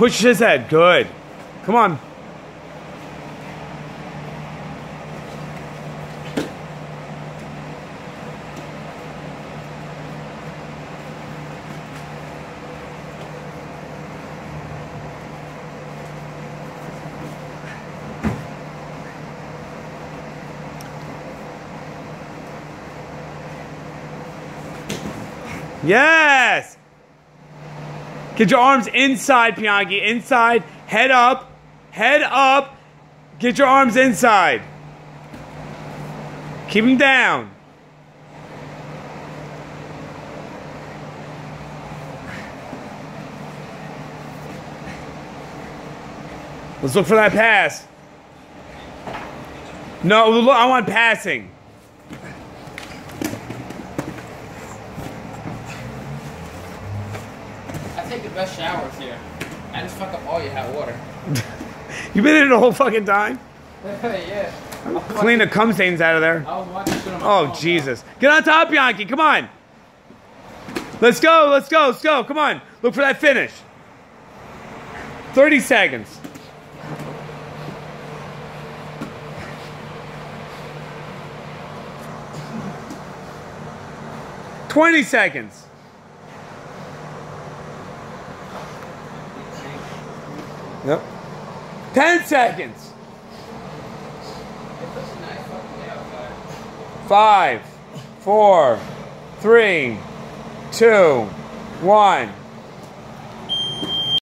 Push his head. Good. Come on. Yes! Get your arms inside, Piankhi. Inside. Head up. Head up. Get your arms inside. Keep them down. Let's look for that pass. No, I want passing. Take the best showers here. I just fuck up all your hot water. You been in the whole fucking time? yeah. Clean the cum stains out of there. I was watching shit on my Oh, phone, Jesus. Get on top, Yankee. Come on. Let's go. Let's go. Let's go. Come on. Look for that finish. 30 seconds. Twenty seconds. Yep. Ten seconds. Five, four, three, two, one.